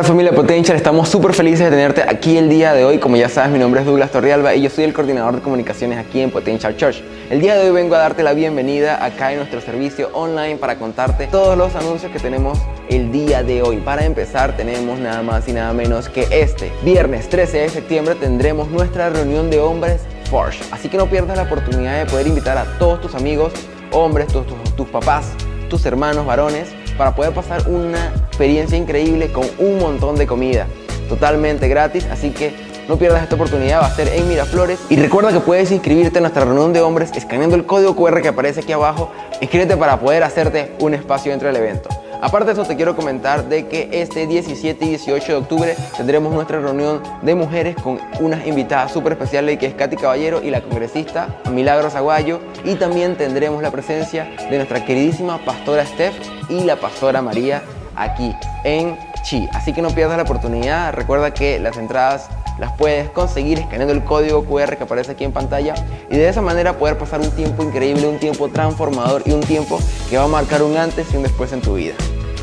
¿Qué tal familia Potential? Estamos súper felices de tenerte aquí el día de hoy. Como ya sabes, mi nombre es Douglas Torrialba y yo soy el coordinador de comunicaciones aquí en Potential Church. El día de hoy vengo a darte la bienvenida acá en nuestro servicio online para contarte todos los anuncios que tenemos el día de hoy. Para empezar, tenemos nada más y nada menos que este viernes 13 de septiembre tendremos nuestra reunión de hombres Forge. Así que no pierdas la oportunidad de poder invitar a todos tus amigos, hombres, tus, tus, tus papás, tus hermanos varones para poder pasar una experiencia increíble con un montón de comida totalmente gratis. Así que no pierdas esta oportunidad, va a ser en Miraflores. Y recuerda que puedes inscribirte en nuestra reunión de hombres escaneando el código QR que aparece aquí abajo. Inscríbete para poder hacerte un espacio dentro del evento. Aparte de eso, te quiero comentar de que este 17 y 18 de octubre tendremos nuestra reunión de mujeres con unas invitadas súper especiales que es Katy Caballero y la congresista Milagros Aguayo. Y también tendremos la presencia de nuestra queridísima pastora Steph y la pastora María aquí en Chi. Así que no pierdas la oportunidad. Recuerda que las entradas las puedes conseguir escaneando el código QR que aparece aquí en pantalla y de esa manera poder pasar un tiempo increíble, un tiempo transformador y un tiempo que va a marcar un antes y un después en tu vida.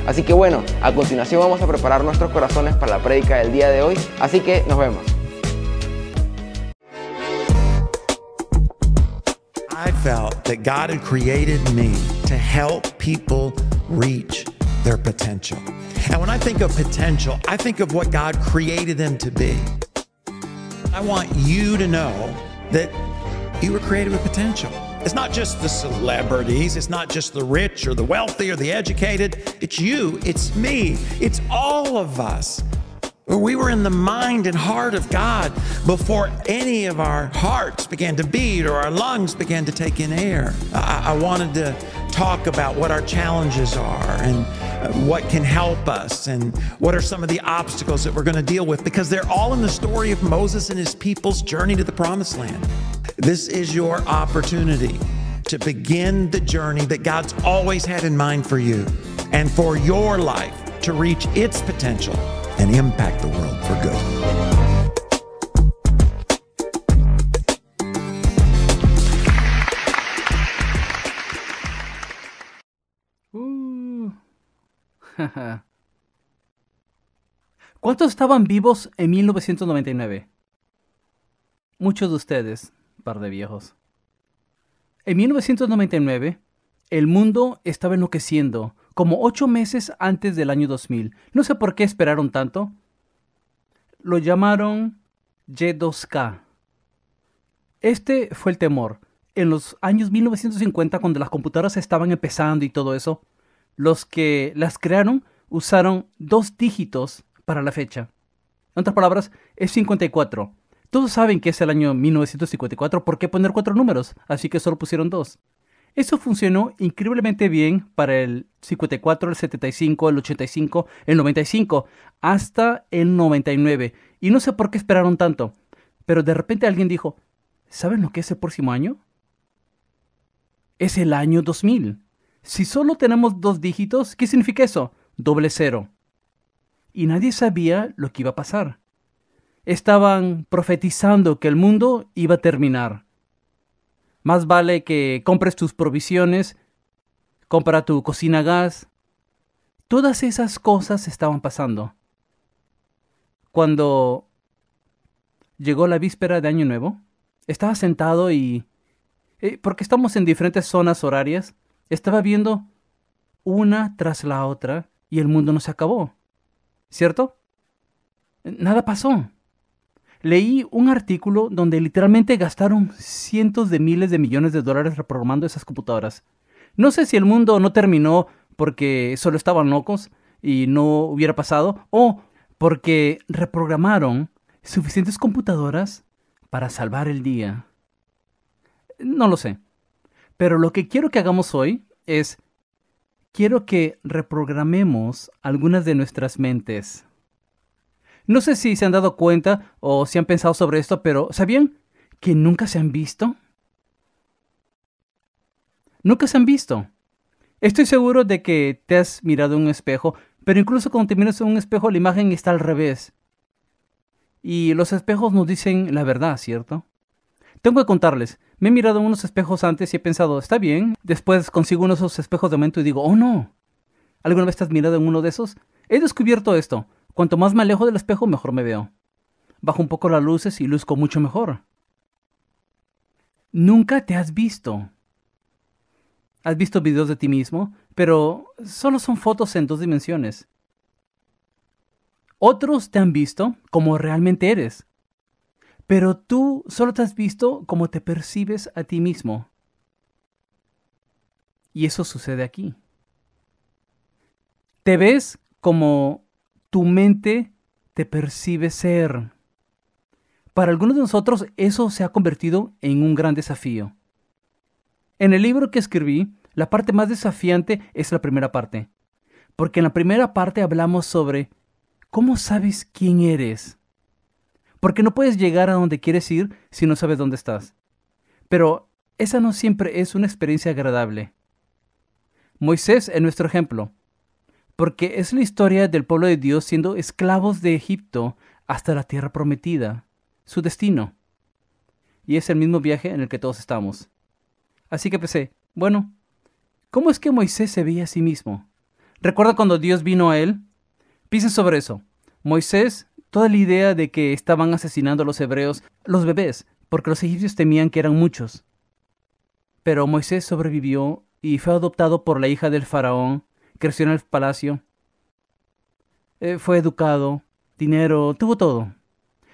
Así que bueno, a continuación vamos a preparar nuestros corazones para la prédica del día de hoy, así que nos vemos. I felt that God had created me to help people reach their potential. And when I think of potential, I think of what God created them to be. I want you to know that you were created with potential. It's not just the celebrities, it's not just the rich or the wealthy or the educated. It's you, it's me, it's all of us. We were in the mind and heart of God before any of our hearts began to beat or our lungs began to take in air. I, I wanted to talk about what our challenges are and uh, what can help us and what are some of the obstacles that we're going to deal with because they're all in the story of Moses and his people's journey to the promised land. This is your opportunity to begin the journey that God's always had in mind for you and for your life to reach its potential and impact the world for good. ¿Cuántos estaban vivos en 1999? Muchos de ustedes, de viejos. En 1999, el mundo estaba enloqueciendo, como ocho meses antes del año 2000. No sé por qué esperaron tanto. Lo llamaron Y2K. Este fue el temor. En los años 1950, cuando las computadoras estaban empezando y todo eso, los que las crearon usaron dos dígitos para la fecha. En otras palabras, es 54. Todos saben que es el año 1954, ¿por qué poner cuatro números? Así que solo pusieron dos. Eso funcionó increíblemente bien para el 54, el 75, el 85, el 95, hasta el 99. Y no sé por qué esperaron tanto. Pero de repente alguien dijo, ¿saben lo que es el próximo año? Es el año 2000. Si solo tenemos dos dígitos, ¿qué significa eso? Doble cero. Y nadie sabía lo que iba a pasar. Estaban profetizando que el mundo iba a terminar. Más vale que compres tus provisiones, compra tu cocina gas. Todas esas cosas estaban pasando. Cuando llegó la víspera de Año Nuevo, estaba sentado y... eh, porque estamos en diferentes zonas horarias, estaba viendo una tras la otra y el mundo no se acabó. ¿Cierto? Nada pasó leí un artículo donde literalmente gastaron cientos de miles de millones de dólares reprogramando esas computadoras. No sé si el mundo no terminó porque solo estaban locos y no hubiera pasado, o porque reprogramaron suficientes computadoras para salvar el día. No lo sé. Pero lo que quiero que hagamos hoy es, quiero que reprogramemos algunas de nuestras mentes. No sé si se han dado cuenta o si han pensado sobre esto, pero ¿sabían que nunca se han visto? Nunca se han visto. Estoy seguro de que te has mirado en un espejo, pero incluso cuando te miras en un espejo la imagen está al revés. Y los espejos nos dicen la verdad, ¿cierto? Tengo que contarles, me he mirado en unos espejos antes y he pensado, está bien, después consigo uno de esos espejos de momento y digo, oh no. ¿Alguna vez te has mirado en uno de esos? He descubierto esto. Cuanto más me alejo del espejo, mejor me veo. Bajo un poco las luces y luzco mucho mejor. Nunca te has visto. Has visto videos de ti mismo, pero solo son fotos en dos dimensiones. Otros te han visto como realmente eres, pero tú solo te has visto como te percibes a ti mismo. Y eso sucede aquí. Te ves como tu mente te percibe ser. Para algunos de nosotros eso se ha convertido en un gran desafío. En el libro que escribí, la parte más desafiante es la primera parte, porque en la primera parte hablamos sobre cómo sabes quién eres. Porque no puedes llegar a donde quieres ir si no sabes dónde estás. Pero esa no siempre es una experiencia agradable. Moisés es nuestro ejemplo, porque es la historia del pueblo de Dios siendo esclavos de Egipto hasta la tierra prometida, su destino. Y es el mismo viaje en el que todos estamos. Así que pensé, bueno, ¿cómo es que Moisés se veía a sí mismo? ¿Recuerda cuando Dios vino a él? Piensen sobre eso. Moisés, toda la idea de que estaban asesinando a los hebreos, los bebés, porque los egipcios temían que eran muchos. Pero Moisés sobrevivió y fue adoptado por la hija del faraón, creció en el palacio, eh, fue educado, dinero, tuvo todo.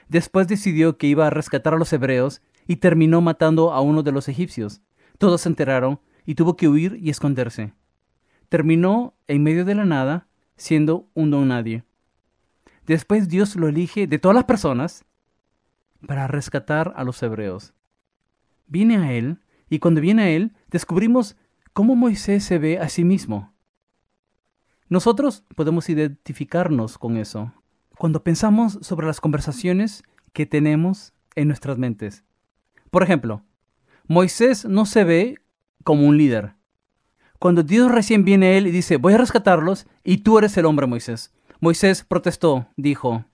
Después decidió que iba a rescatar a los hebreos y terminó matando a uno de los egipcios. Todos se enteraron y tuvo que huir y esconderse. Terminó en medio de la nada siendo un don nadie. Después Dios lo elige de todas las personas para rescatar a los hebreos. Viene a él y cuando viene a él descubrimos cómo Moisés se ve a sí mismo. Nosotros podemos identificarnos con eso cuando pensamos sobre las conversaciones que tenemos en nuestras mentes. Por ejemplo, Moisés no se ve como un líder. Cuando Dios recién viene a él y dice, voy a rescatarlos, y tú eres el hombre, Moisés. Moisés protestó, dijo,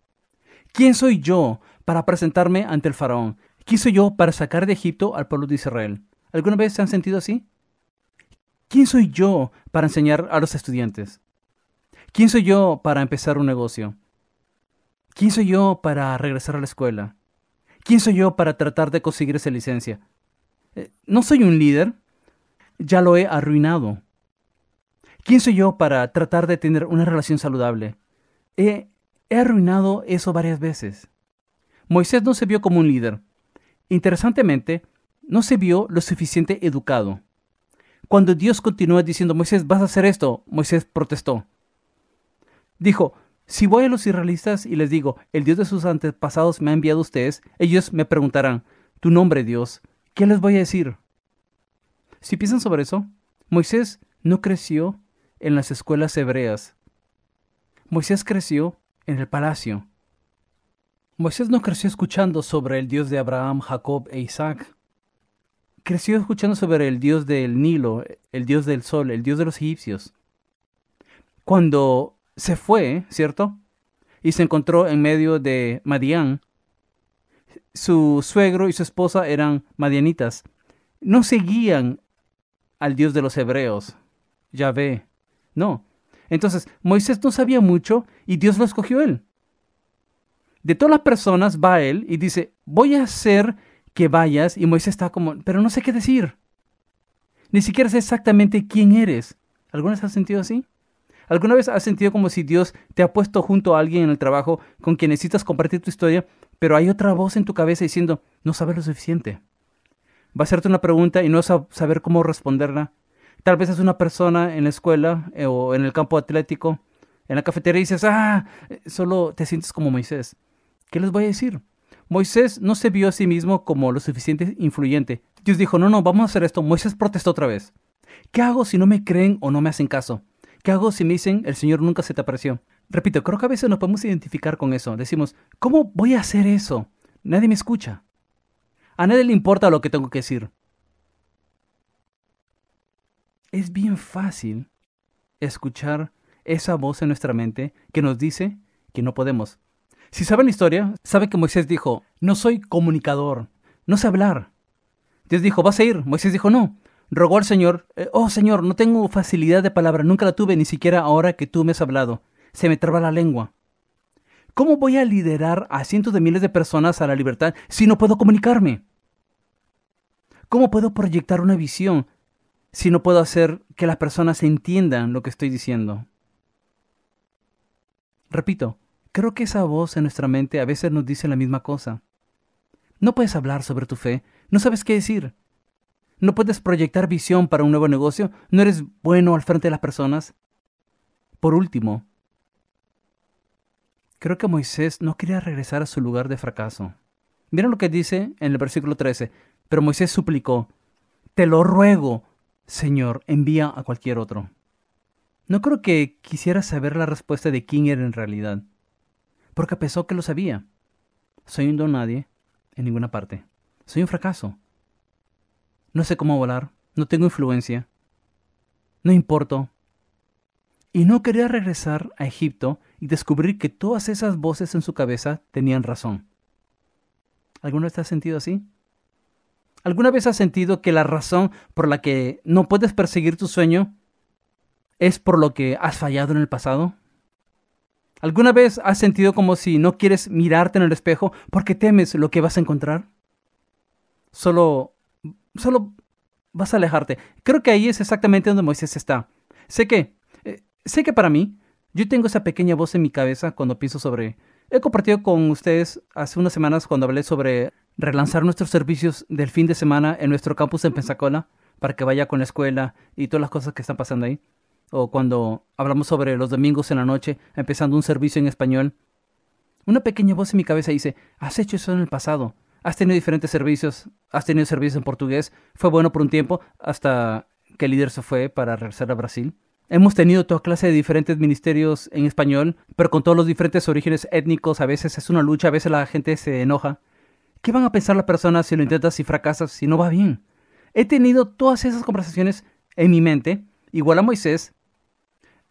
¿quién soy yo para presentarme ante el faraón? ¿Quién soy yo para sacar de Egipto al pueblo de Israel? ¿Alguna vez se han sentido así? ¿Quién soy yo para enseñar a los estudiantes? ¿Quién soy yo para empezar un negocio? ¿Quién soy yo para regresar a la escuela? ¿Quién soy yo para tratar de conseguir esa licencia? Eh, no soy un líder. Ya lo he arruinado. ¿Quién soy yo para tratar de tener una relación saludable? He, he arruinado eso varias veces. Moisés no se vio como un líder. Interesantemente, no se vio lo suficiente educado. Cuando Dios continúa diciendo, Moisés, vas a hacer esto, Moisés protestó. Dijo, si voy a los israelitas y les digo, el Dios de sus antepasados me ha enviado a ustedes, ellos me preguntarán, tu nombre Dios, ¿qué les voy a decir? Si piensan sobre eso, Moisés no creció en las escuelas hebreas. Moisés creció en el palacio. Moisés no creció escuchando sobre el Dios de Abraham, Jacob e Isaac creció escuchando sobre el dios del Nilo, el dios del sol, el dios de los egipcios. Cuando se fue, ¿cierto? Y se encontró en medio de Madián, su suegro y su esposa eran madianitas. No seguían al dios de los hebreos, Yahvé. No. Entonces, Moisés no sabía mucho y Dios lo escogió él. De todas las personas va él y dice, voy a hacer que vayas y Moisés está como, pero no sé qué decir. Ni siquiera sé exactamente quién eres. ¿Alguna vez has sentido así? ¿Alguna vez has sentido como si Dios te ha puesto junto a alguien en el trabajo con quien necesitas compartir tu historia, pero hay otra voz en tu cabeza diciendo, no sabes lo suficiente? Va a hacerte una pregunta y no saber cómo responderla. Tal vez es una persona en la escuela eh, o en el campo atlético, en la cafetería y dices, ah, solo te sientes como Moisés. ¿Qué les voy a decir? Moisés no se vio a sí mismo como lo suficiente influyente. Dios dijo, no, no, vamos a hacer esto. Moisés protestó otra vez. ¿Qué hago si no me creen o no me hacen caso? ¿Qué hago si me dicen, el Señor nunca se te apareció? Repito, creo que a veces nos podemos identificar con eso. Decimos, ¿cómo voy a hacer eso? Nadie me escucha. A nadie le importa lo que tengo que decir. Es bien fácil escuchar esa voz en nuestra mente que nos dice que no podemos. Si saben la historia, sabe que Moisés dijo, no soy comunicador, no sé hablar. Dios dijo, vas a ir. Moisés dijo, no. Rogó al Señor, eh, oh Señor, no tengo facilidad de palabra, nunca la tuve, ni siquiera ahora que tú me has hablado. Se me traba la lengua. ¿Cómo voy a liderar a cientos de miles de personas a la libertad si no puedo comunicarme? ¿Cómo puedo proyectar una visión si no puedo hacer que las personas entiendan lo que estoy diciendo? Repito, creo que esa voz en nuestra mente a veces nos dice la misma cosa. No puedes hablar sobre tu fe, no sabes qué decir. No puedes proyectar visión para un nuevo negocio, no eres bueno al frente de las personas. Por último, creo que Moisés no quería regresar a su lugar de fracaso. Miren lo que dice en el versículo 13. Pero Moisés suplicó, Te lo ruego, Señor, envía a cualquier otro. No creo que quisiera saber la respuesta de quién era en realidad, porque pensó que lo sabía. Soy un don nadie en ninguna parte. Soy un fracaso. No sé cómo volar, no tengo influencia, no importo. Y no quería regresar a Egipto y descubrir que todas esas voces en su cabeza tenían razón. ¿Alguna vez te has sentido así? ¿Alguna vez has sentido que la razón por la que no puedes perseguir tu sueño es por lo que has fallado en el pasado? ¿Alguna vez has sentido como si no quieres mirarte en el espejo porque temes lo que vas a encontrar? Solo, solo vas a alejarte. Creo que ahí es exactamente donde Moisés está. Sé que, eh, sé que para mí, yo tengo esa pequeña voz en mi cabeza cuando pienso sobre... He compartido con ustedes hace unas semanas cuando hablé sobre relanzar nuestros servicios del fin de semana en nuestro campus en Pensacola para que vaya con la escuela y todas las cosas que están pasando ahí. O cuando hablamos sobre los domingos en la noche, empezando un servicio en español. Una pequeña voz en mi cabeza dice, has hecho eso en el pasado. Has tenido diferentes servicios, has tenido servicios en portugués. Fue bueno por un tiempo hasta que el líder se fue para regresar a Brasil. Hemos tenido toda clase de diferentes ministerios en español, pero con todos los diferentes orígenes étnicos. A veces es una lucha, a veces la gente se enoja. ¿Qué van a pensar las personas si lo intentas y fracasas, si no va bien? He tenido todas esas conversaciones en mi mente, igual a Moisés,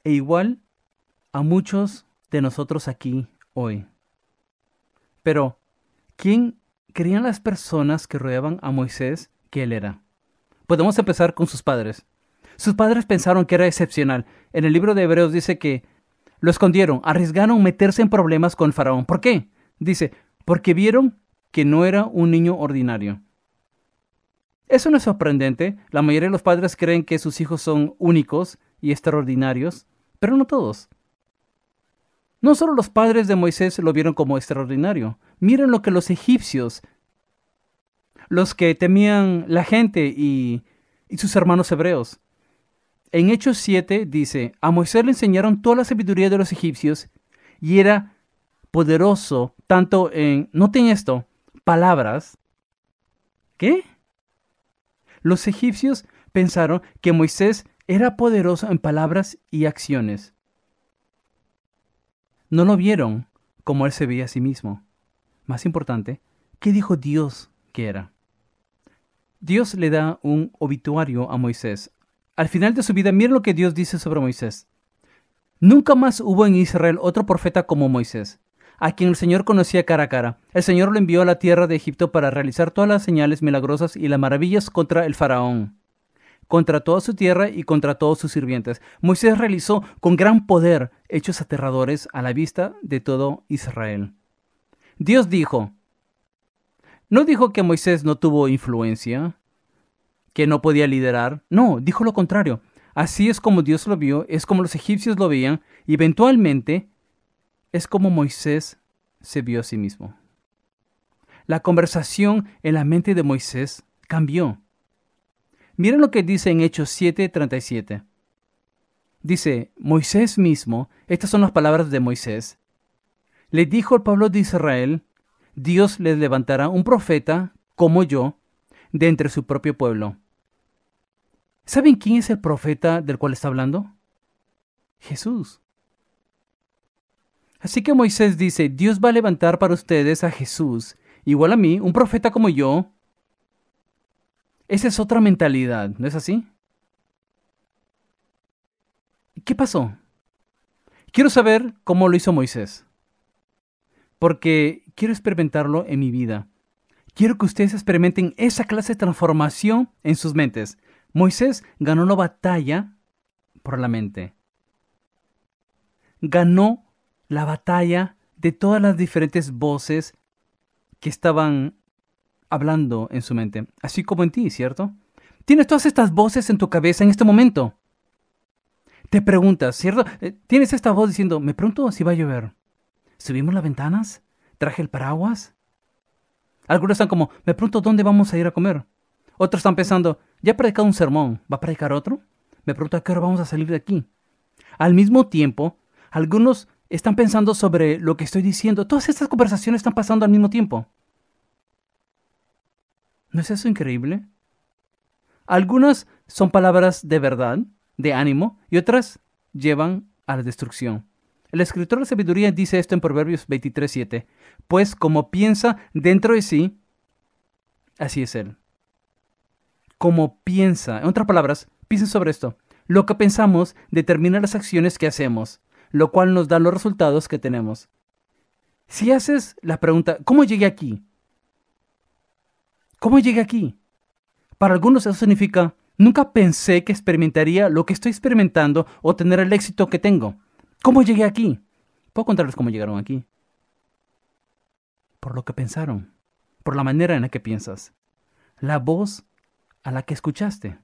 e igual a muchos de nosotros aquí hoy. Pero, ¿quién creían las personas que rodeaban a Moisés que él era? Podemos empezar con sus padres. Sus padres pensaron que era excepcional. En el libro de Hebreos dice que lo escondieron, arriesgaron meterse en problemas con Faraón. ¿Por qué? Dice, porque vieron que no era un niño ordinario. Eso no es sorprendente. La mayoría de los padres creen que sus hijos son únicos y extraordinarios, pero no todos. No solo los padres de Moisés lo vieron como extraordinario. Miren lo que los egipcios, los que temían la gente y, sus hermanos hebreos. En Hechos 7 dice, a Moisés le enseñaron toda la sabiduría de los egipcios y era poderoso tanto en, noten esto, palabras. ¿Qué? Los egipcios pensaron que Moisés era poderoso en palabras y acciones. No lo vieron como él se veía a sí mismo. Más importante, ¿qué dijo Dios que era? Dios le da un obituario a Moisés. Al final de su vida, miren lo que Dios dice sobre Moisés. Nunca más hubo en Israel otro profeta como Moisés a quien el Señor conocía cara a cara. El Señor lo envió a la tierra de Egipto para realizar todas las señales milagrosas y las maravillas contra el faraón, contra toda su tierra y contra todos sus sirvientes. Moisés realizó con gran poder hechos aterradores a la vista de todo Israel. Dios dijo, no dijo que Moisés no tuvo influencia, que no podía liderar, no, dijo lo contrario. Así es como Dios lo vio, es como los egipcios lo veían, y eventualmente es como Moisés se vio a sí mismo. La conversación en la mente de Moisés cambió. Miren lo que dice en Hechos 7:37. Dice, Moisés mismo, estas son las palabras de Moisés, le dijo al pueblo de Israel, Dios les levantará un profeta como yo de entre su propio pueblo. ¿Saben quién es el profeta del cual está hablando? Jesús. Así que Moisés dice, Dios va a levantar para ustedes a Jesús, igual a mí, un profeta como yo. Esa es otra mentalidad, ¿no es así? ¿Qué pasó? Quiero saber cómo lo hizo Moisés, porque quiero experimentarlo en mi vida. Quiero que ustedes experimenten esa clase de transformación en sus mentes. Moisés ganó la batalla por la mente. Ganó la batalla de todas las diferentes voces que estaban hablando en su mente, así como en ti, ¿cierto? Tienes todas estas voces en tu cabeza en este momento. Te preguntas, ¿cierto? Eh, tienes esta voz diciendo, me pregunto si va a llover. ¿Subimos las ventanas? ¿Traje el paraguas? Algunos están como, me pregunto dónde vamos a ir a comer. Otros están pensando, ya he predicado un sermón, ¿va a predicar otro? Me pregunto a qué hora vamos a salir de aquí. Al mismo tiempo, algunos están pensando sobre lo que estoy diciendo. Todas estas conversaciones están pasando al mismo tiempo. ¿No es eso increíble? Algunas son palabras de verdad, de ánimo, y otras llevan a la destrucción. El escritor de sabiduría dice esto en Proverbios 23:7, pues como piensa dentro de sí, así es él. Como piensa, en otras palabras, piensen sobre esto. Lo que pensamos determina las acciones que hacemos, lo cual nos da los resultados que tenemos. Si haces la pregunta, ¿cómo llegué aquí? ¿Cómo llegué aquí? Para algunos eso significa, nunca pensé que experimentaría lo que estoy experimentando o tener el éxito que tengo. ¿Cómo llegué aquí? Puedo contarles cómo llegaron aquí. Por lo que pensaron, por la manera en la que piensas, la voz a la que escuchaste.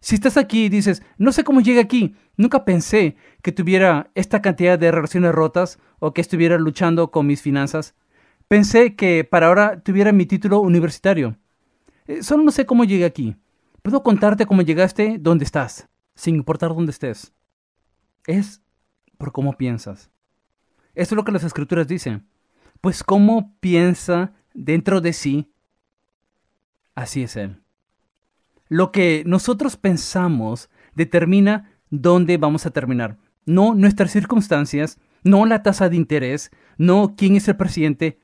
Si estás aquí y dices, no sé cómo llegué aquí, nunca pensé que tuviera esta cantidad de relaciones rotas o que estuviera luchando con mis finanzas, Pensé que para ahora tuviera mi título universitario. Eh, solo no sé cómo llegué aquí. Puedo contarte cómo llegaste donde estás, sin importar dónde estés. Es por cómo piensas. Eso es lo que las escrituras dicen. Pues cómo piensa dentro de sí, así es Él. Lo que nosotros pensamos determina dónde vamos a terminar. No nuestras circunstancias, no la tasa de interés, no quién es el presidente,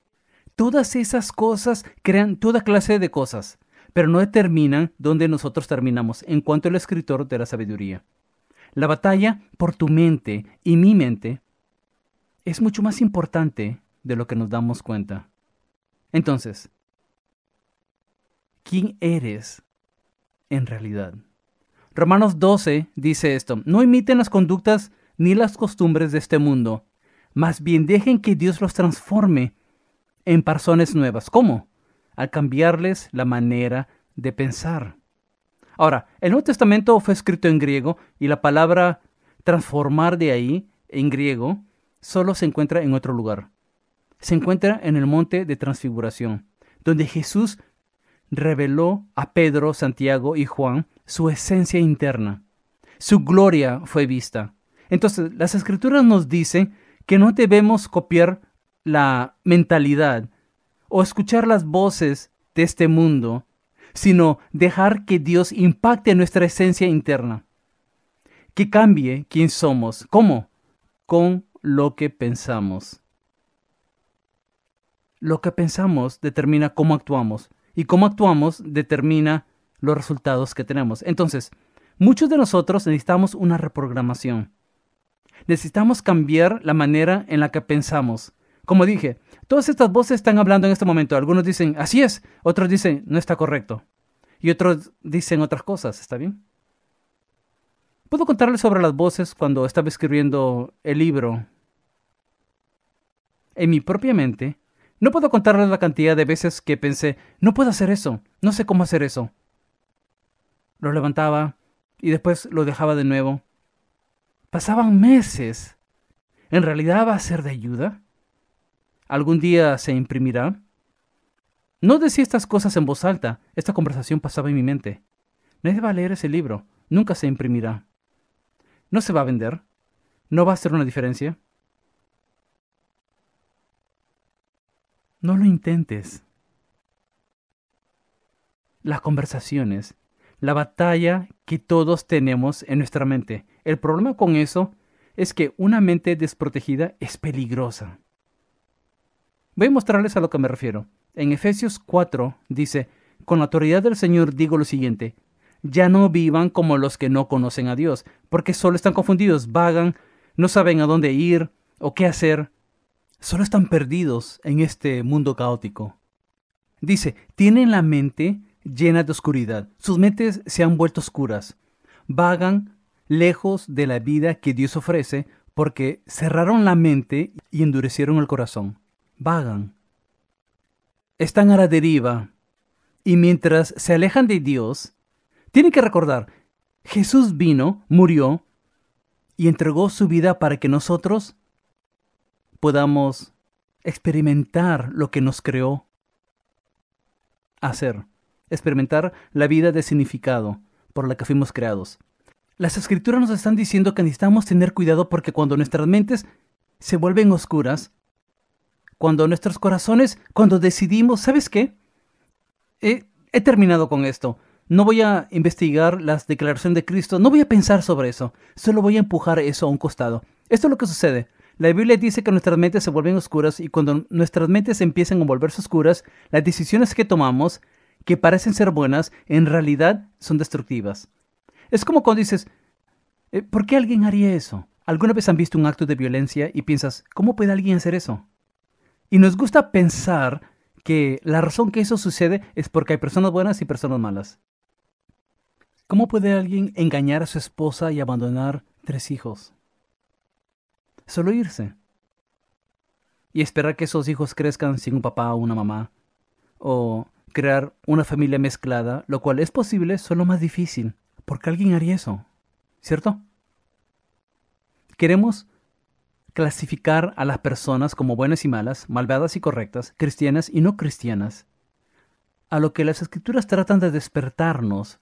Todas esas cosas crean toda clase de cosas, pero no determinan dónde nosotros terminamos en cuanto al escritor de la sabiduría. La batalla por tu mente y mi mente es mucho más importante de lo que nos damos cuenta. Entonces, ¿quién eres en realidad? Romanos 12 dice esto, no imiten las conductas ni las costumbres de este mundo, más bien dejen que Dios los transforme en personas nuevas. ¿Cómo? Al cambiarles la manera de pensar. Ahora, el Nuevo Testamento fue escrito en griego y la palabra transformar de ahí, en griego, solo se encuentra en otro lugar. Se encuentra en el monte de transfiguración, donde Jesús reveló a Pedro, Santiago y Juan su esencia interna. Su gloria fue vista. Entonces, las escrituras nos dicen que no debemos copiar la mentalidad o escuchar las voces de este mundo, sino dejar que Dios impacte nuestra esencia interna, que cambie quién somos. ¿Cómo? Con lo que pensamos. Lo que pensamos determina cómo actuamos y cómo actuamos determina los resultados que tenemos. Entonces, muchos de nosotros necesitamos una reprogramación. Necesitamos cambiar la manera en la que pensamos como dije, todas estas voces están hablando en este momento. Algunos dicen, así es, otros dicen, no está correcto. Y otros dicen otras cosas, ¿está bien? Puedo contarles sobre las voces cuando estaba escribiendo el libro. En mi propia mente, no puedo contarles la cantidad de veces que pensé, no puedo hacer eso, no sé cómo hacer eso. Lo levantaba y después lo dejaba de nuevo. Pasaban meses. ¿En realidad va a ser de ayuda? Algún día se imprimirá? No decía estas cosas en voz alta, esta conversación pasaba en mi mente. Nadie va a leer ese libro, nunca se imprimirá. ¿No se va a vender? ¿No va a hacer una diferencia? No lo intentes. Las conversaciones, la batalla que todos tenemos en nuestra mente. El problema con eso es que una mente desprotegida es peligrosa. Voy a mostrarles a lo que me refiero. En Efesios 4 dice, con la autoridad del Señor digo lo siguiente, ya no vivan como los que no conocen a Dios, porque solo están confundidos, vagan, no saben a dónde ir o qué hacer, solo están perdidos en este mundo caótico. Dice, tienen la mente llena de oscuridad, sus mentes se han vuelto oscuras, vagan lejos de la vida que Dios ofrece porque cerraron la mente y endurecieron el corazón. Vagan. Están a la deriva. Y mientras se alejan de Dios, tienen que recordar, Jesús vino, murió y entregó su vida para que nosotros podamos experimentar lo que nos creó hacer, experimentar la vida de significado por la que fuimos creados. Las escrituras nos están diciendo que necesitamos tener cuidado porque cuando nuestras mentes se vuelven oscuras, cuando nuestros corazones, cuando decidimos, ¿sabes qué? He, he terminado con esto. No voy a investigar las declaraciones de Cristo, no voy a pensar sobre eso, solo voy a empujar eso a un costado. Esto es lo que sucede. La Biblia dice que nuestras mentes se vuelven oscuras y cuando nuestras mentes empiezan a volverse oscuras, las decisiones que tomamos, que parecen ser buenas, en realidad son destructivas. Es como cuando dices, eh, ¿por qué alguien haría eso? ¿Alguna vez han visto un acto de violencia y piensas, ¿cómo puede alguien hacer eso? Y nos gusta pensar que la razón que eso sucede es porque hay personas buenas y personas malas. ¿Cómo puede alguien engañar a su esposa y abandonar tres hijos? solo irse. Y esperar que esos hijos crezcan sin un papá o una mamá. O crear una familia mezclada, lo cual es posible, solo más difícil. porque alguien haría eso? ¿Cierto? Queremos clasificar a las personas como buenas y malas, malvadas y correctas, cristianas y no cristianas. A lo que las escrituras tratan de despertarnos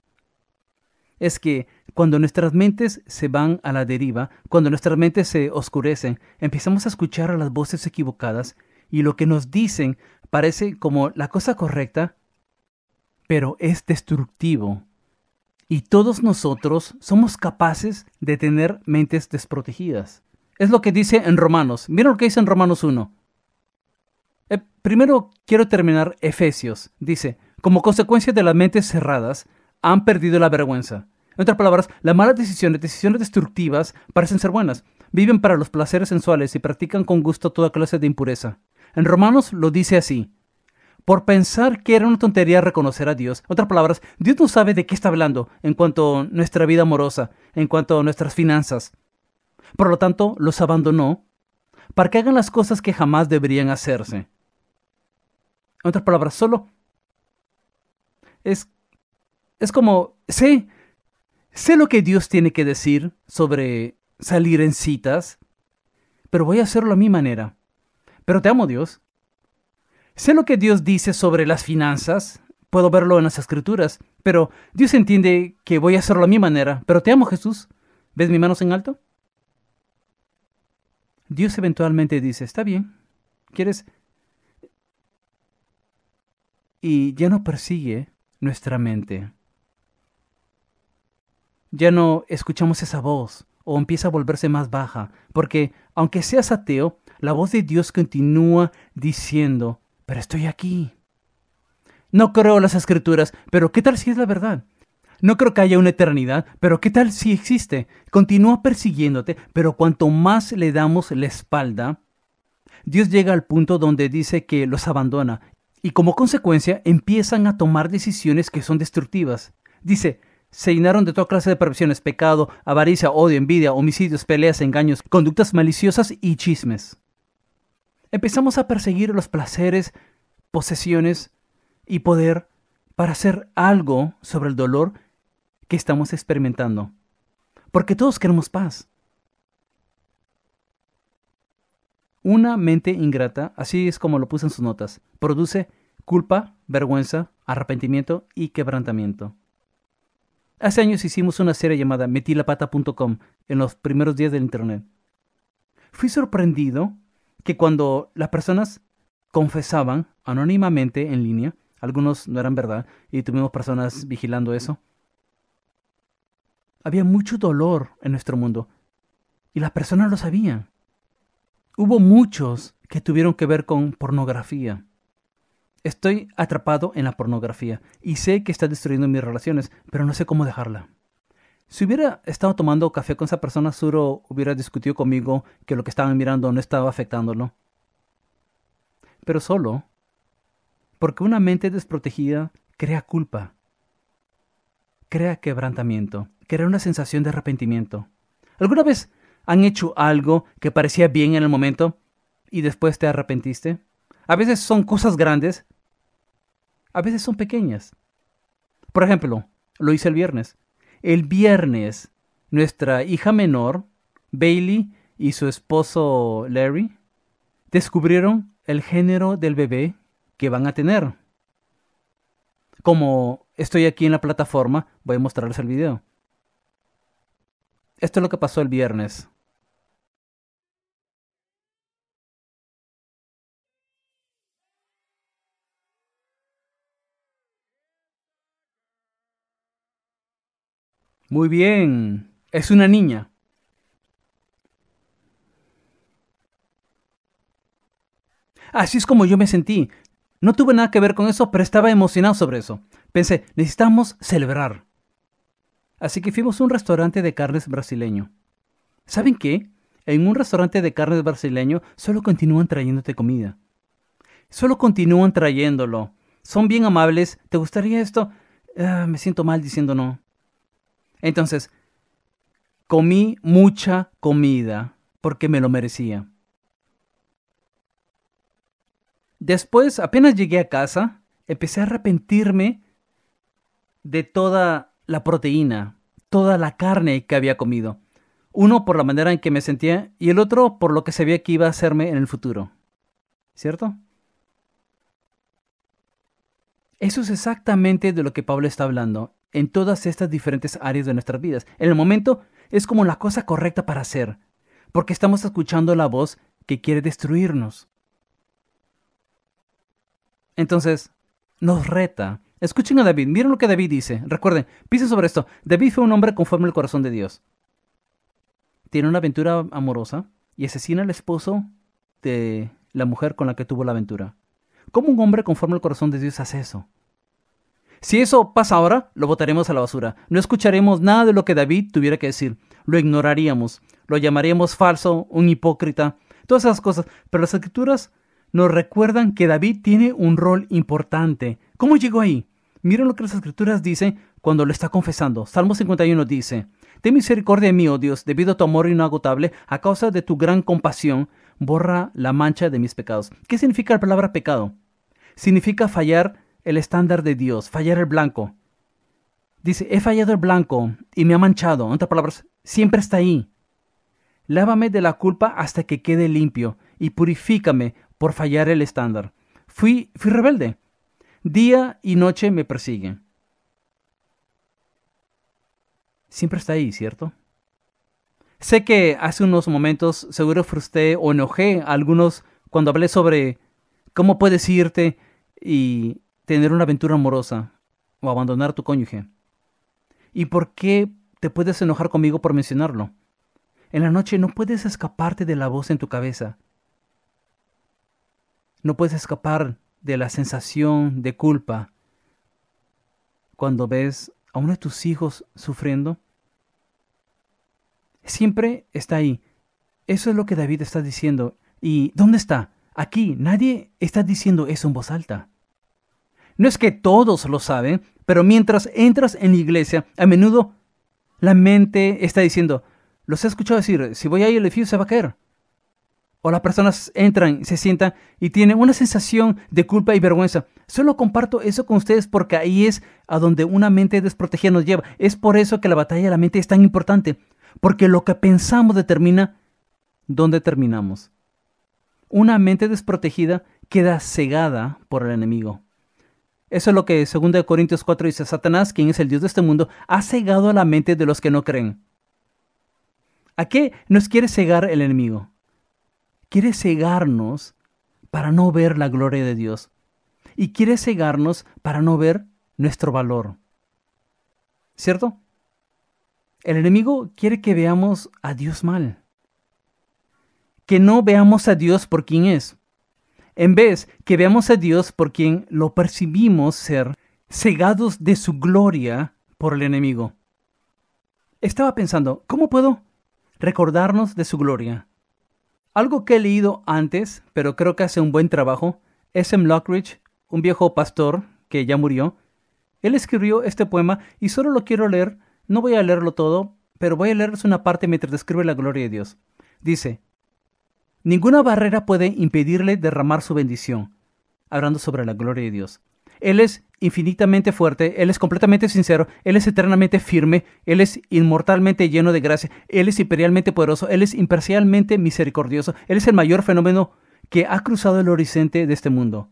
es que cuando nuestras mentes se van a la deriva, cuando nuestras mentes se oscurecen, empezamos a escuchar a las voces equivocadas y lo que nos dicen parece como la cosa correcta, pero es destructivo. Y todos nosotros somos capaces de tener mentes desprotegidas. Es lo que dice en Romanos. Miren lo que dice en Romanos 1. Eh, primero quiero terminar Efesios. Dice, como consecuencia de las mentes cerradas, han perdido la vergüenza. En otras palabras, las malas decisiones, decisiones destructivas, parecen ser buenas. Viven para los placeres sensuales y practican con gusto toda clase de impureza. En Romanos lo dice así. Por pensar que era una tontería reconocer a Dios. En otras palabras, Dios no sabe de qué está hablando en cuanto a nuestra vida amorosa, en cuanto a nuestras finanzas. Por lo tanto, los abandonó para que hagan las cosas que jamás deberían hacerse. En otras palabras, solo es es como, sé, sé lo que Dios tiene que decir sobre salir en citas, pero voy a hacerlo a mi manera. Pero te amo Dios. Sé lo que Dios dice sobre las finanzas, puedo verlo en las escrituras, pero Dios entiende que voy a hacerlo a mi manera. Pero te amo Jesús. ¿Ves mis manos en alto? Dios eventualmente dice, está bien, ¿quieres? Y ya no persigue nuestra mente ya no escuchamos esa voz o empieza a volverse más baja, porque aunque seas ateo, la voz de Dios continúa diciendo, pero estoy aquí. No creo las escrituras, pero ¿qué tal si es la verdad? No creo que haya una eternidad, pero ¿qué tal si existe? Continúa persiguiéndote, pero cuanto más le damos la espalda, Dios llega al punto donde dice que los abandona y como consecuencia empiezan a tomar decisiones que son destructivas. Dice, se llenaron de toda clase de perversiones, pecado, avaricia, odio, envidia, homicidios, peleas, engaños, conductas maliciosas y chismes. Empezamos a perseguir los placeres, posesiones y poder para hacer algo sobre el dolor que estamos experimentando. Porque todos queremos paz. Una mente ingrata, así es como lo puse en sus notas, produce culpa, vergüenza, arrepentimiento y quebrantamiento. Hace años hicimos una serie llamada metilapata.com en los primeros días del Internet. Fui sorprendido que cuando las personas confesaban anónimamente en línea, algunos no eran verdad y tuvimos personas vigilando eso, había mucho dolor en nuestro mundo y las personas lo sabían. Hubo muchos que tuvieron que ver con pornografía, Estoy atrapado en la pornografía y sé que está destruyendo mis relaciones, pero no sé cómo dejarla. Si hubiera estado tomando café con esa persona, Suro hubiera discutido conmigo que lo que estaban mirando no estaba afectándolo. Pero solo porque una mente desprotegida crea culpa, crea quebrantamiento, crea una sensación de arrepentimiento. ¿Alguna vez han hecho algo que parecía bien en el momento y después te arrepentiste? A veces son cosas grandes, a veces son pequeñas. Por ejemplo, lo hice el viernes. El viernes, nuestra hija menor, Bailey, y su esposo Larry, descubrieron el género del bebé que van a tener. Como estoy aquí en la plataforma, voy a mostrarles el video. Esto es lo que pasó el viernes. Muy bien, es una niña. Así es como yo me sentí. No tuve nada que ver con eso, pero estaba emocionado sobre eso. Pensé, necesitamos celebrar. Así que fuimos a un restaurante de carnes brasileño. ¿Saben qué? En un restaurante de carnes brasileño solo continúan trayéndote comida. Solo continúan trayéndolo. Son bien amables. ¿Te gustaría esto? Ah, me siento mal diciendo no. Entonces, comí mucha comida porque me lo merecía. Después, apenas llegué a casa, empecé a arrepentirme de toda la proteína, toda la carne que había comido. Uno por la manera en que me sentía y el otro por lo que sabía que iba a hacerme en el futuro. ¿Cierto? Eso es exactamente de lo que Pablo está hablando en todas estas diferentes áreas de nuestras vidas. En el momento es como la cosa correcta para hacer, porque estamos escuchando la voz que quiere destruirnos. Entonces, nos reta. Escuchen a David, miren lo que David dice. Recuerden, piensen sobre esto. David fue un hombre conforme al corazón de Dios. Tiene una aventura amorosa y asesina al esposo de la mujer con la que tuvo la aventura. ¿Cómo un hombre conforme al corazón de Dios hace eso? Si eso pasa ahora, lo botaremos a la basura. No escucharemos nada de lo que David tuviera que decir. Lo ignoraríamos. Lo llamaríamos falso, un hipócrita, todas esas cosas. Pero las escrituras nos recuerdan que David tiene un rol importante. ¿Cómo llegó ahí? Miren lo que las escrituras dicen cuando lo está confesando. Salmo 51 dice, Ten misericordia de mí, oh Dios, debido a tu amor inagotable, a causa de tu gran compasión, borra la mancha de mis pecados. ¿Qué significa la palabra pecado? Significa fallar el estándar de Dios, fallar el blanco. Dice, he fallado el blanco y me ha manchado. En otras palabras, siempre está ahí. Lávame de la culpa hasta que quede limpio y purifícame por fallar el estándar. Fui, fui rebelde. Día y noche me persiguen. Siempre está ahí, ¿cierto? Sé que hace unos momentos seguro frustré o enojé a algunos cuando hablé sobre cómo puedes irte y tener una aventura amorosa o abandonar a tu cónyuge. ¿Y por qué te puedes enojar conmigo por mencionarlo? En la noche no puedes escaparte de la voz en tu cabeza no puedes escapar de la sensación de culpa cuando ves a uno de tus hijos sufriendo. Siempre está ahí. Eso es lo que David está diciendo. ¿Y dónde está? Aquí. Nadie está diciendo eso en voz alta. No es que todos lo saben, pero mientras entras en la iglesia, a menudo la mente está diciendo, los he escuchado decir, si voy ahí el edificio se va a caer o las personas entran, se sientan y tienen una sensación de culpa y vergüenza. Solo comparto eso con ustedes porque ahí es a donde una mente desprotegida nos lleva. Es por eso que la batalla de la mente es tan importante, porque lo que pensamos determina dónde terminamos. Una mente desprotegida queda cegada por el enemigo. Eso es lo que 2 Corintios 4 dice, Satanás, quien es el Dios de este mundo, ha cegado la mente de los que no creen. ¿A qué nos quiere cegar el enemigo? Quiere cegarnos para no ver la gloria de Dios. Y quiere cegarnos para no ver nuestro valor. ¿Cierto? El enemigo quiere que veamos a Dios mal. Que no veamos a Dios por quien es. En vez que veamos a Dios por quien lo percibimos ser, cegados de su gloria por el enemigo. Estaba pensando, ¿cómo puedo recordarnos de su gloria? Algo que he leído antes, pero creo que hace un buen trabajo, es M. Lockridge, un viejo pastor que ya murió. Él escribió este poema y solo lo quiero leer, no voy a leerlo todo, pero voy a leerles una parte mientras describe la gloria de Dios. Dice, ninguna barrera puede impedirle derramar su bendición, hablando sobre la gloria de Dios. Él es infinitamente fuerte, Él es completamente sincero, Él es eternamente firme, Él es inmortalmente lleno de gracia, Él es imperialmente poderoso, Él es imparcialmente misericordioso, Él es el mayor fenómeno que ha cruzado el horizonte de este mundo.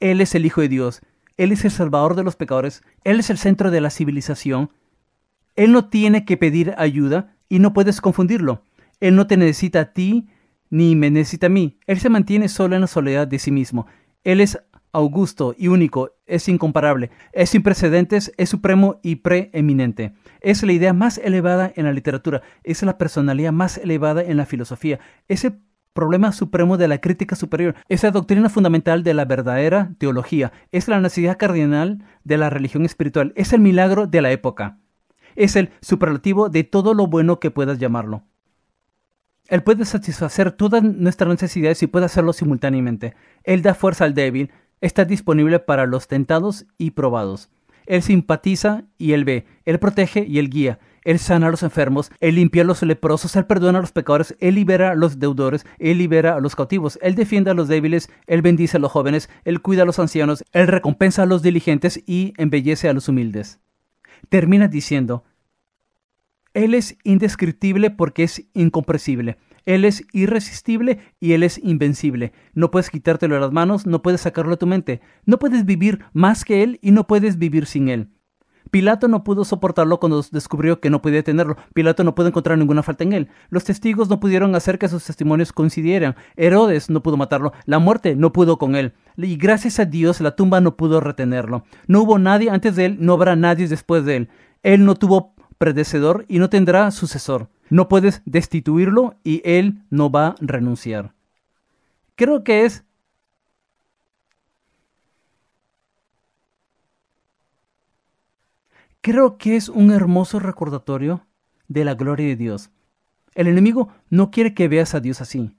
Él es el Hijo de Dios, Él es el Salvador de los pecadores, Él es el centro de la civilización. Él no tiene que pedir ayuda y no puedes confundirlo. Él no te necesita a ti ni me necesita a mí. Él se mantiene solo en la soledad de sí mismo. Él es augusto y único, es incomparable, es sin precedentes, es supremo y preeminente. Es la idea más elevada en la literatura, es la personalidad más elevada en la filosofía, es el problema supremo de la crítica superior, es la doctrina fundamental de la verdadera teología, es la necesidad cardinal de la religión espiritual, es el milagro de la época, es el superlativo de todo lo bueno que puedas llamarlo. Él puede satisfacer todas nuestras necesidades y puede hacerlo simultáneamente. Él da fuerza al débil, está disponible para los tentados y probados. Él simpatiza y él ve, él protege y él guía, él sana a los enfermos, él limpia a los leprosos, él perdona a los pecadores, él libera a los deudores, él libera a los cautivos, él defiende a los débiles, él bendice a los jóvenes, él cuida a los ancianos, él recompensa a los diligentes y embellece a los humildes. Termina diciendo, Él es indescriptible porque es incomprensible. Él es irresistible y Él es invencible. No puedes quitártelo de las manos, no puedes sacarlo de tu mente. No puedes vivir más que Él y no puedes vivir sin Él. Pilato no pudo soportarlo cuando descubrió que no podía tenerlo. Pilato no pudo encontrar ninguna falta en él. Los testigos no pudieron hacer que sus testimonios coincidieran. Herodes no pudo matarlo. La muerte no pudo con él. Y gracias a Dios la tumba no pudo retenerlo. No hubo nadie antes de él, no habrá nadie después de él. Él no tuvo predecedor y no tendrá sucesor. No puedes destituirlo y él no va a renunciar. Creo que es Creo que es un hermoso recordatorio de la gloria de Dios. El enemigo no quiere que veas a Dios así.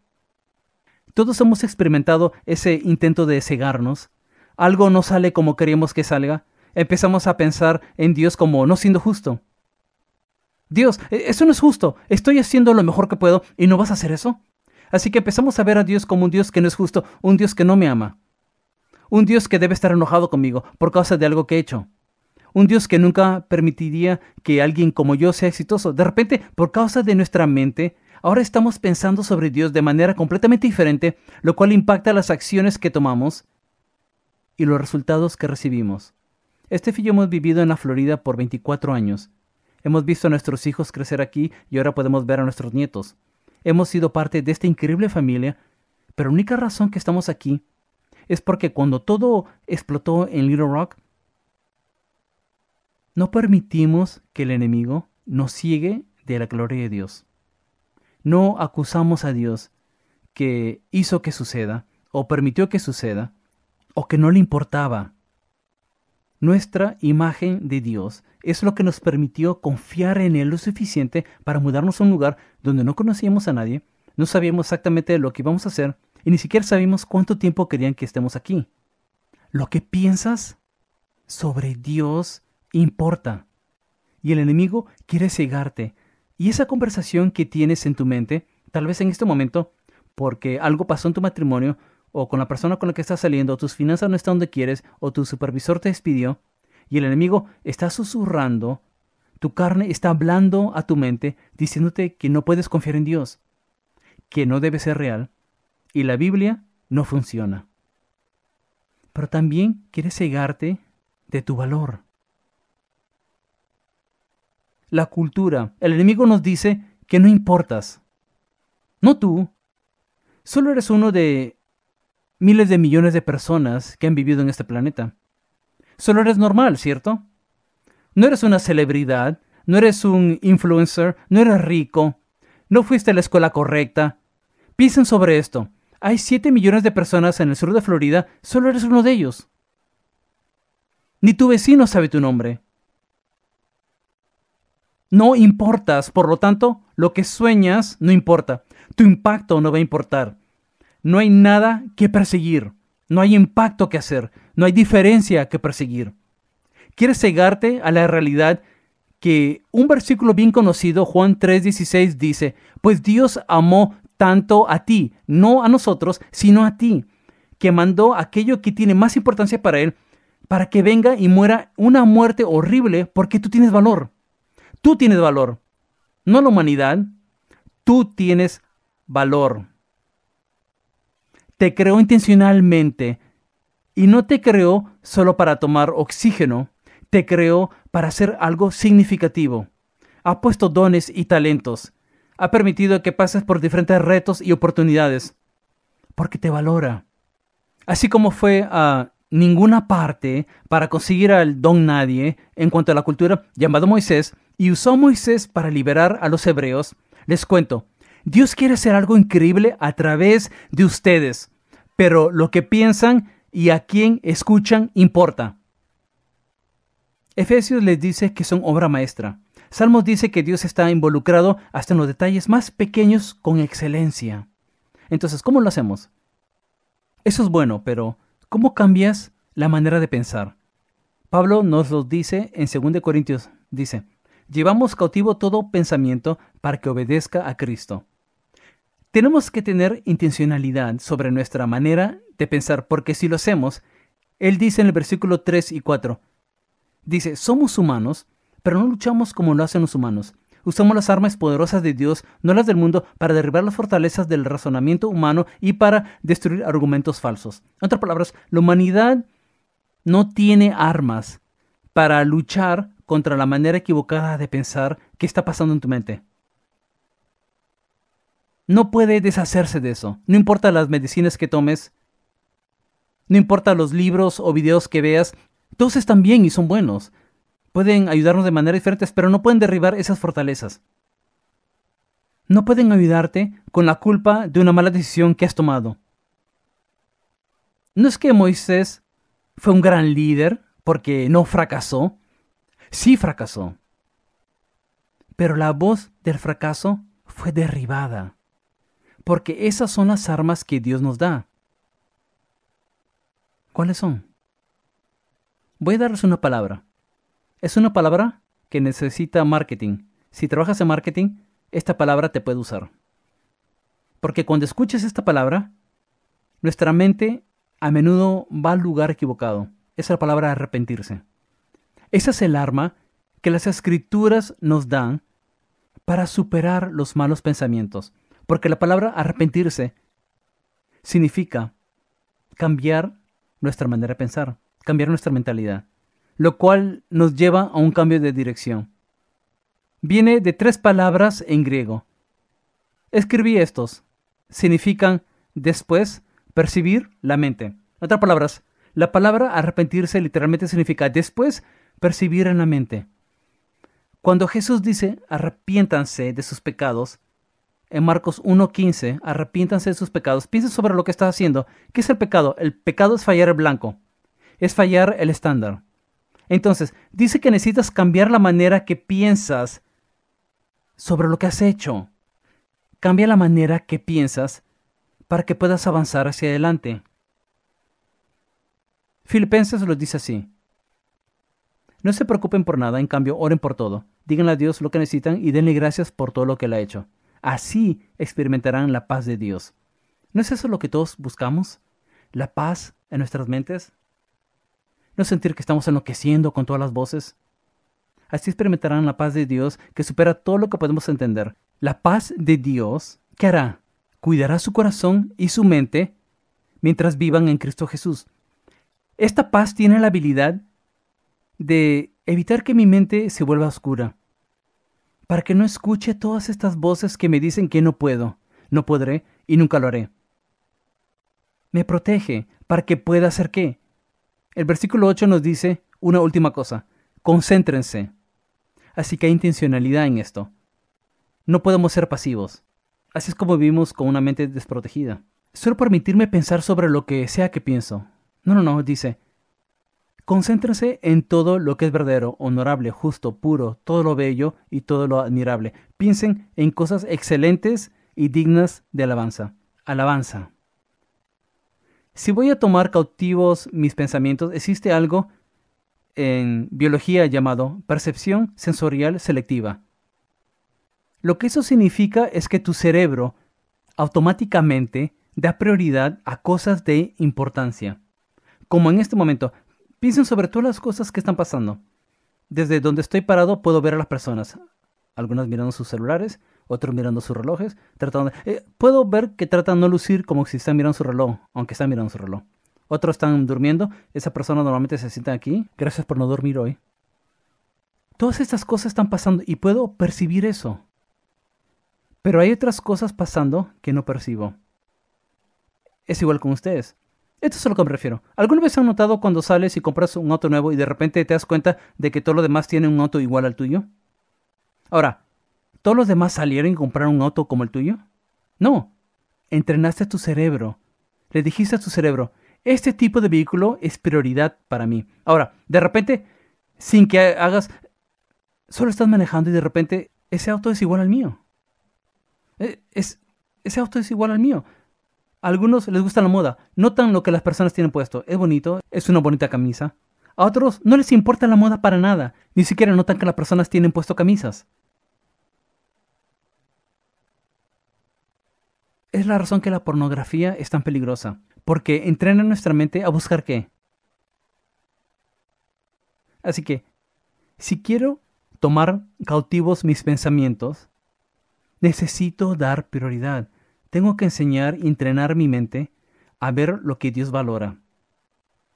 Todos hemos experimentado ese intento de cegarnos. Algo no sale como queríamos que salga. Empezamos a pensar en Dios como no siendo justo. Dios, e, eso no es justo. Estoy haciendo lo mejor que puedo y no vas a hacer eso. Así que empezamos a ver a Dios como un Dios que no es justo, un Dios que no me ama. Un Dios que debe estar enojado conmigo por causa de algo que he hecho. Un Dios que nunca permitiría que alguien como yo sea exitoso. De repente, por causa de nuestra mente, ahora estamos pensando sobre Dios de manera completamente diferente, lo cual impacta las acciones que tomamos y los resultados que recibimos. Este y yo hemos vivido en la Florida por 24 años Hemos visto a nuestros hijos crecer aquí y ahora podemos ver a nuestros nietos. Hemos sido parte de esta increíble familia, pero la única razón que estamos aquí es porque cuando todo explotó en Little Rock, no permitimos que el enemigo nos ciegue de la gloria de Dios. No acusamos a Dios que hizo que suceda, o permitió que suceda, o que no le importaba nuestra imagen de Dios es lo que nos permitió confiar en Él lo suficiente para mudarnos a un lugar donde no conocíamos a nadie, no sabíamos exactamente lo que íbamos a hacer y ni siquiera sabíamos cuánto tiempo querían que estemos aquí. Lo que piensas sobre Dios importa. Y el enemigo quiere cegarte. Y esa conversación que tienes en tu mente, tal vez en este momento, porque algo pasó en tu matrimonio o con la persona con la que estás saliendo, tus finanzas no están donde quieres, o tu supervisor te despidió, y el enemigo está susurrando, tu carne está hablando a tu mente, diciéndote que no puedes confiar en Dios, que no debe ser real, y la Biblia no funciona. Pero también quiere cegarte de tu valor. La cultura, el enemigo nos dice que no importas. No tú. Solo eres uno de miles de millones de personas que han vivido en este planeta. Solo eres normal, ¿cierto? No eres una celebridad, no eres un influencer, no eres rico, no fuiste a la escuela correcta. Piensen sobre esto. Hay 7 millones de personas en el sur de Florida, solo eres uno de ellos. Ni tu vecino sabe tu nombre. No importas, por lo tanto, lo que sueñas no importa. Tu impacto no va a importar. No hay nada que perseguir, no hay impacto que hacer, no hay diferencia que perseguir. Quieres cegarte a la realidad que un versículo bien conocido, Juan 3:16, dice, pues Dios amó tanto a ti, no a nosotros, sino a ti, que mandó aquello que tiene más importancia para Él, para que venga y muera una muerte horrible porque tú tienes valor. Tú tienes valor, no la humanidad, tú tienes valor. Te creó intencionalmente y no te creó solo para tomar oxígeno, te creó para hacer algo significativo. Ha puesto dones y talentos. Ha permitido que pases por diferentes retos y oportunidades. Porque te valora. Así como fue a ninguna parte para conseguir al don nadie en cuanto a la cultura llamado Moisés y usó Moisés para liberar a los hebreos, les cuento, Dios quiere hacer algo increíble a través de ustedes, pero lo que piensan y a quién escuchan importa. Efesios les dice que son obra maestra. Salmos dice que Dios está involucrado hasta en los detalles más pequeños con excelencia. Entonces, ¿cómo lo hacemos? Eso es bueno, pero ¿cómo cambias la manera de pensar? Pablo nos lo dice en 2 Corintios. Dice, llevamos cautivo todo pensamiento para que obedezca a Cristo. Tenemos que tener intencionalidad sobre nuestra manera de pensar, porque si lo hacemos, Él dice en el versículo 3 y 4, dice, somos humanos, pero no luchamos como lo hacen los humanos. Usamos las armas poderosas de Dios, no las del mundo, para derribar las fortalezas del razonamiento humano y para destruir argumentos falsos. En otras palabras, la humanidad no tiene armas para luchar contra la manera equivocada de pensar que está pasando en tu mente. No puede deshacerse de eso. No importa las medicinas que tomes, no importa los libros o videos que veas, todos están bien y son buenos. Pueden ayudarnos de maneras diferentes, pero no pueden derribar esas fortalezas. No pueden ayudarte con la culpa de una mala decisión que has tomado. No es que Moisés fue un gran líder porque no fracasó. Sí fracasó. Pero la voz del fracaso fue derribada. Porque esas son las armas que Dios nos da. ¿Cuáles son? Voy a darles una palabra. Es una palabra que necesita marketing. Si trabajas en marketing, esta palabra te puede usar. Porque cuando escuches esta palabra, nuestra mente a menudo va al lugar equivocado. Es la palabra arrepentirse. Esa es el arma que las escrituras nos dan para superar los malos pensamientos. Porque la palabra arrepentirse significa cambiar nuestra manera de pensar, cambiar nuestra mentalidad, lo cual nos lleva a un cambio de dirección. Viene de tres palabras en griego. Escribí estos. Significan después percibir la mente. En otras palabras, la palabra arrepentirse literalmente significa después percibir en la mente. Cuando Jesús dice arrepiéntanse de sus pecados, en Marcos 1.15, arrepiéntanse de sus pecados, piensen sobre lo que estás haciendo. ¿Qué es el pecado? El pecado es fallar el blanco, es fallar el estándar. Entonces, dice que necesitas cambiar la manera que piensas sobre lo que has hecho. Cambia la manera que piensas para que puedas avanzar hacia adelante. Filipenses lo dice así. No se preocupen por nada, en cambio, oren por todo. Díganle a Dios lo que necesitan y denle gracias por todo lo que Él ha hecho. Así experimentarán la paz de Dios. ¿No es eso lo que todos buscamos? ¿La paz en nuestras mentes? ¿No sentir que estamos enloqueciendo con todas las voces? Así experimentarán la paz de Dios que supera todo lo que podemos entender. La paz de Dios, ¿qué hará? Cuidará su corazón y su mente mientras vivan en Cristo Jesús. Esta paz tiene la habilidad de evitar que mi mente se vuelva oscura para que no escuche todas estas voces que me dicen que no puedo, no podré y nunca lo haré. Me protege para que pueda hacer qué. El versículo 8 nos dice una última cosa, concéntrense. Así que hay intencionalidad en esto. No podemos ser pasivos. Así es como vivimos con una mente desprotegida. Solo permitirme pensar sobre lo que sea que pienso. No, no, no, dice, Concéntrense en todo lo que es verdadero, honorable, justo, puro, todo lo bello y todo lo admirable. Piensen en cosas excelentes y dignas de alabanza. Alabanza. Si voy a tomar cautivos mis pensamientos, existe algo en biología llamado percepción sensorial selectiva. Lo que eso significa es que tu cerebro automáticamente da prioridad a cosas de importancia. Como en este momento, piensen sobre todas las cosas que están pasando. Desde donde estoy parado puedo ver a las personas. Algunas mirando sus celulares, otros mirando sus relojes, tratando eh, puedo ver que tratan de no lucir como si están mirando su reloj, aunque están mirando su reloj. Otros están durmiendo, esa persona normalmente se sienta aquí. Gracias por no dormir hoy. Todas estas cosas están pasando y puedo percibir eso. Pero hay otras cosas pasando que no percibo. Es igual con ustedes. Esto es a lo que me refiero. ¿Alguna vez han notado cuando sales y compras un auto nuevo y de repente te das cuenta de que todos los demás tienen un auto igual al tuyo? Ahora, ¿todos los demás salieron y compraron un auto como el tuyo? No. Entrenaste a tu cerebro. Le dijiste a tu cerebro, este tipo de vehículo es prioridad para mí. Ahora, de repente, sin que hagas, solo estás manejando y de repente ese auto es igual al mío. Eh, es, ese auto es igual al mío. A algunos les gusta la moda, notan lo que las personas tienen puesto. Es bonito, es una bonita camisa. A otros no les importa la moda para nada, ni siquiera notan que las personas tienen puesto camisas. Es la razón que la pornografía es tan peligrosa, porque entrena nuestra mente a buscar qué. Así que, si quiero tomar cautivos mis pensamientos, necesito dar prioridad tengo que enseñar y entrenar mi mente a ver lo que Dios valora.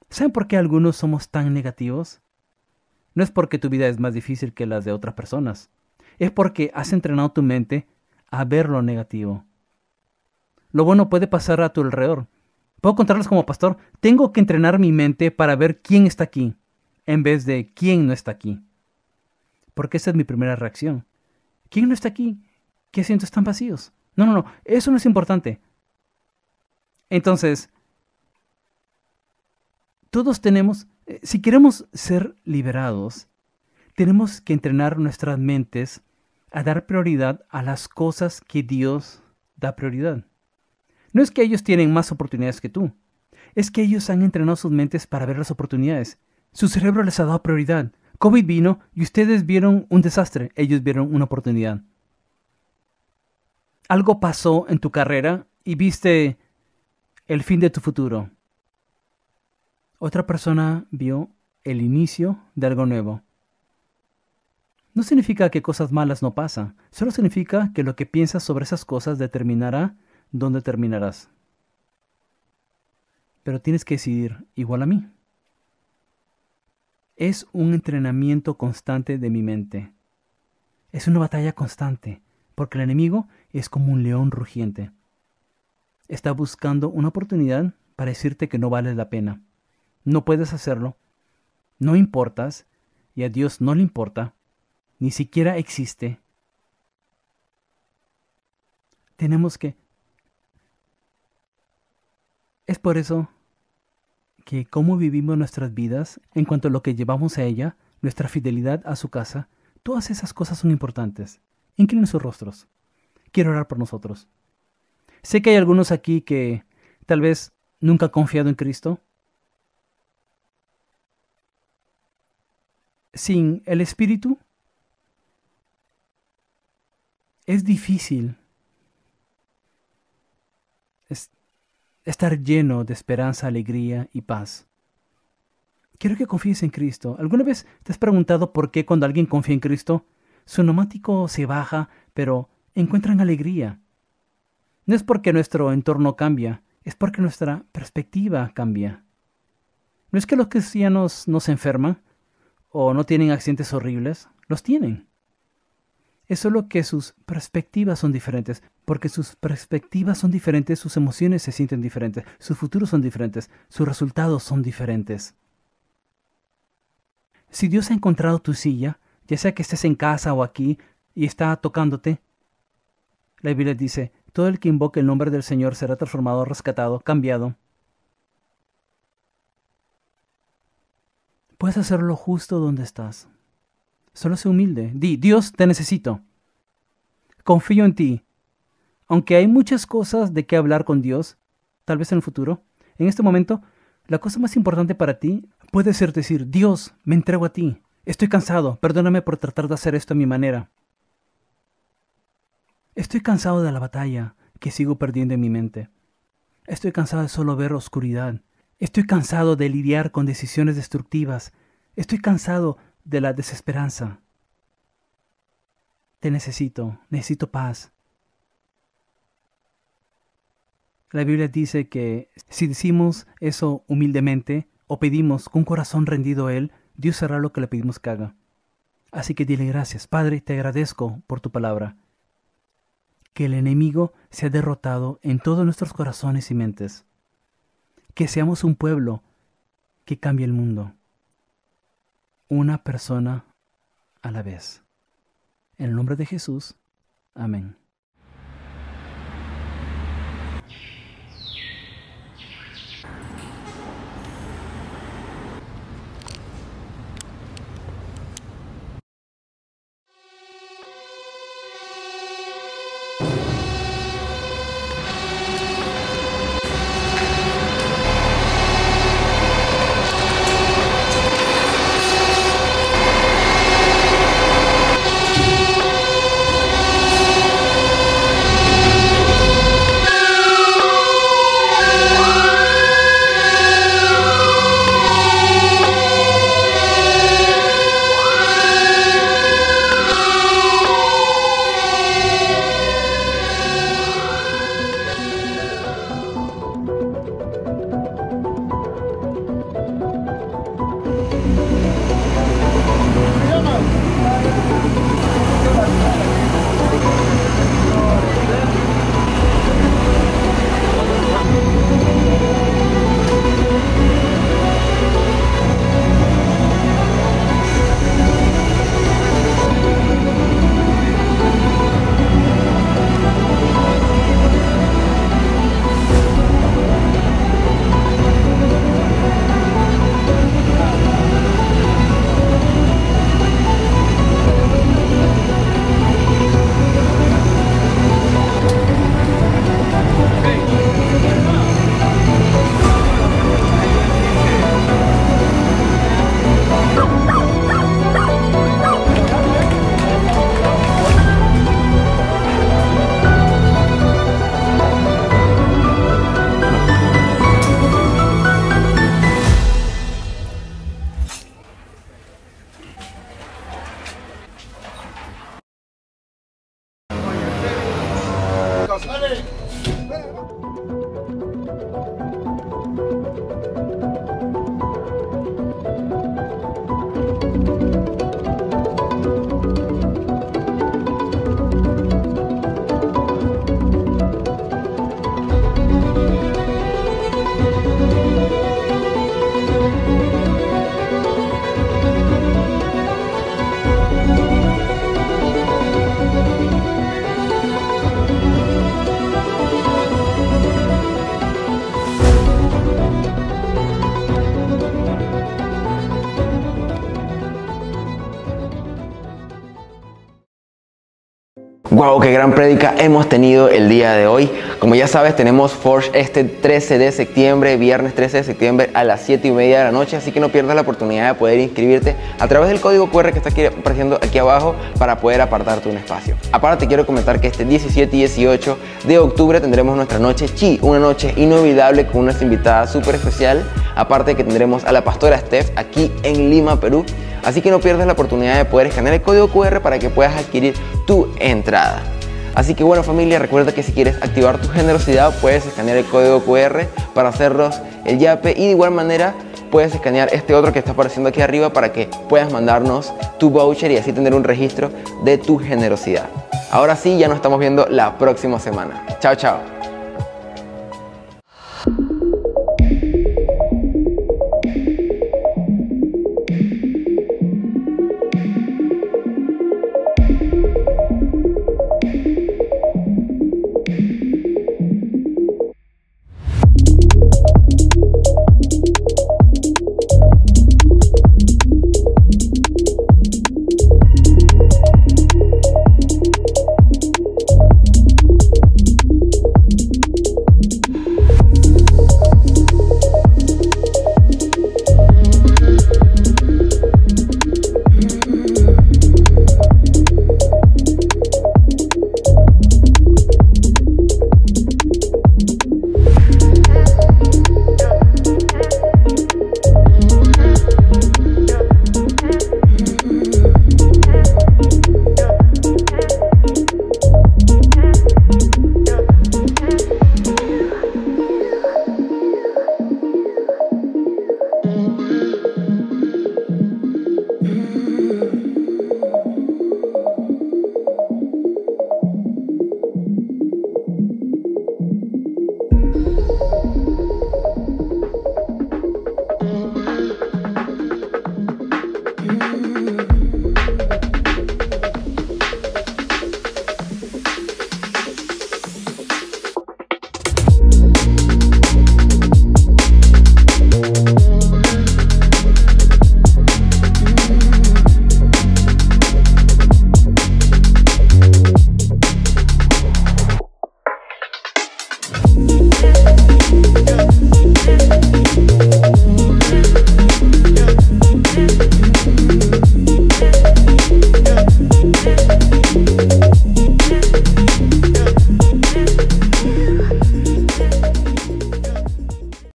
¿Saben por qué algunos somos tan negativos? No es porque tu vida es más difícil que las de otras personas. Es porque has entrenado tu mente a ver lo negativo. Lo bueno puede pasar a tu alrededor. Puedo contarles como pastor, tengo que entrenar mi mente para ver quién está aquí, en vez de quién no está aquí. Porque esa es mi primera reacción. ¿Quién no está aquí? ¿Qué asientos están vacíos? No, no, no, eso no es importante. Entonces, todos tenemos, eh, si queremos ser liberados, tenemos que entrenar nuestras mentes a dar prioridad a las cosas que Dios da prioridad. No es que ellos tienen más oportunidades que tú, es que ellos han entrenado sus mentes para ver las oportunidades. Su cerebro les ha dado prioridad. COVID vino y ustedes vieron un desastre, ellos vieron una oportunidad algo pasó en tu carrera y viste el fin de tu futuro. Otra persona vio el inicio de algo nuevo. No significa que cosas malas no pasan, solo significa que lo que piensas sobre esas cosas determinará dónde terminarás. Pero tienes que decidir igual a mí. Es un entrenamiento constante de mi mente. Es una batalla constante porque el enemigo es como un león rugiente. Está buscando una oportunidad para decirte que no vale la pena. No puedes hacerlo, no importas, y a Dios no le importa, ni siquiera existe. Tenemos que... Es por eso que cómo vivimos nuestras vidas en cuanto a lo que llevamos a ella, nuestra fidelidad a su casa, todas esas cosas son importantes. Inclinen sus rostros. Quiero orar por nosotros. Sé que hay algunos aquí que tal vez nunca han confiado en Cristo. Sin el Espíritu es difícil estar lleno de esperanza, alegría y paz. Quiero que confíes en Cristo. ¿Alguna vez te has preguntado por qué cuando alguien confía en Cristo su neumático se baja, pero encuentran alegría. No es porque nuestro entorno cambia, es porque nuestra perspectiva cambia. No es que los cristianos no se enferman o no tienen accidentes horribles, los tienen. Es solo que sus perspectivas son diferentes, porque sus perspectivas son diferentes, sus emociones se sienten diferentes, sus futuros son diferentes, sus resultados son diferentes. Si Dios ha encontrado tu silla, ya sea que estés en casa o aquí y está tocándote. La Biblia dice, todo el que invoque el nombre del Señor será transformado, rescatado, cambiado. Puedes hacerlo justo donde estás. Solo sé humilde. Di, Dios, te necesito. Confío en ti. Aunque hay muchas cosas de qué hablar con Dios, tal vez en el futuro, en este momento, la cosa más importante para ti Puede ser decir, Dios, me entrego a ti. Estoy cansado, perdóname por tratar de hacer esto a mi manera. Estoy cansado de la batalla que sigo perdiendo en mi mente. Estoy cansado de solo ver oscuridad. Estoy cansado de lidiar con decisiones destructivas. Estoy cansado de la desesperanza. Te necesito, necesito paz. La Biblia dice que si decimos eso humildemente o pedimos con corazón rendido a Él, Dios hará lo que le pedimos que haga. Así que dile gracias, Padre, te agradezco por tu palabra. Que el enemigo sea derrotado en todos nuestros corazones y mentes. Que seamos un pueblo que cambie el mundo. Una persona a la vez. En el nombre de Jesús. Amén. Wow, qué gran prédica hemos tenido el día de hoy. Como ya sabes, tenemos Forge este 13 de septiembre, viernes 13 de septiembre a las 7 y media de la noche, así que no pierdas la oportunidad de poder inscribirte a través del código QR que está apareciendo aquí abajo para poder apartarte un espacio. Aparte, quiero comentar que este 17 y 18 de octubre tendremos nuestra noche Chi, una noche inolvidable con unas invitadas súper especial. Aparte que tendremos a la pastora Steph aquí en Lima, Perú. Así que no pierdas la oportunidad de poder escanear el código QR para que puedas adquirir tu entrada. Así que bueno familia, recuerda que si quieres activar tu generosidad puedes escanear el código QR para hacerlos el yape y de igual manera puedes escanear este otro que está apareciendo aquí arriba para que puedas mandarnos tu voucher y así tener un registro de tu generosidad. Ahora sí, ya nos estamos viendo la próxima semana. Chao, chao.